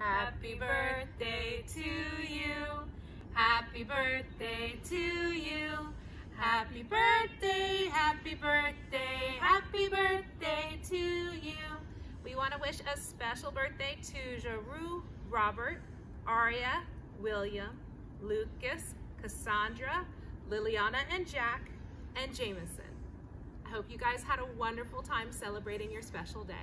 Happy birthday to you. Happy birthday to you. Happy birthday, happy birthday, happy birthday to you. We want to wish a special birthday to Jeru, Robert, Aria, William, Lucas, Cassandra, Liliana and Jack, and Jamison. I hope you guys had a wonderful time celebrating your special day.